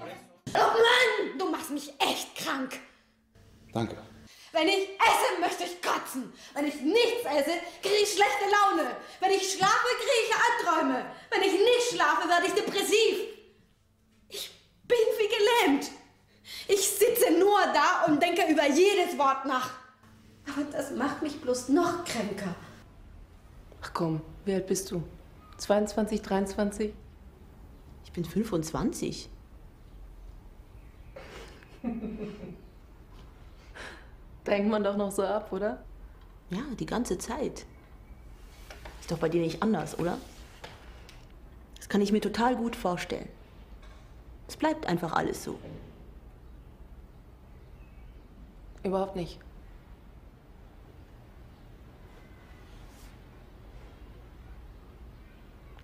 Oh Mann, du machst mich echt krank. Danke. Wenn ich esse, möchte ich kotzen. Wenn ich nichts esse, kriege ich schlechte Laune. Wenn ich schlafe, kriege ich Albträume. Wenn ich nicht schlafe, werde ich depressiv. Ich bin wie gelähmt. Ich sitze nur da und denke über jedes Wort nach. Aber das macht mich bloß noch kränker. Ach komm, wie alt bist du? 22, 23? Ich bin 25. Da hängt man doch noch so ab, oder? Ja, die ganze Zeit. Ist doch bei dir nicht anders, oder? Das kann ich mir total gut vorstellen. Es bleibt einfach alles so. Überhaupt nicht.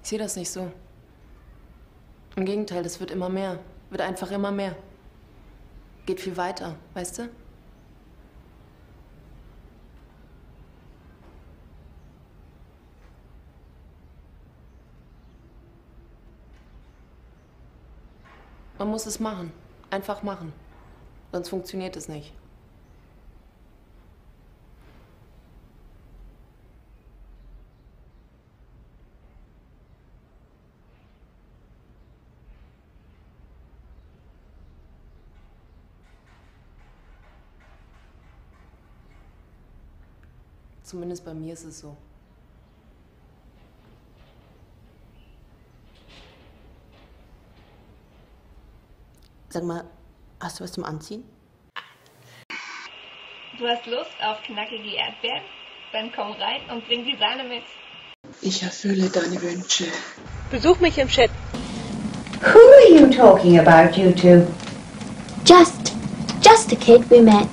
Ich sehe das nicht so. Im Gegenteil, das wird immer mehr. Wird einfach immer mehr. Geht viel weiter, weißt du? Man muss es machen. Einfach machen. Sonst funktioniert es nicht. Zumindest bei mir ist es so. Sag mal, hast du was zum Anziehen? Du hast Lust auf knackige Erdbeeren? Dann komm rein und bring die Sahne mit. Ich erfülle deine Wünsche. Besuch mich im Chat. Who are you talking about, you two? Just, just a kid we met.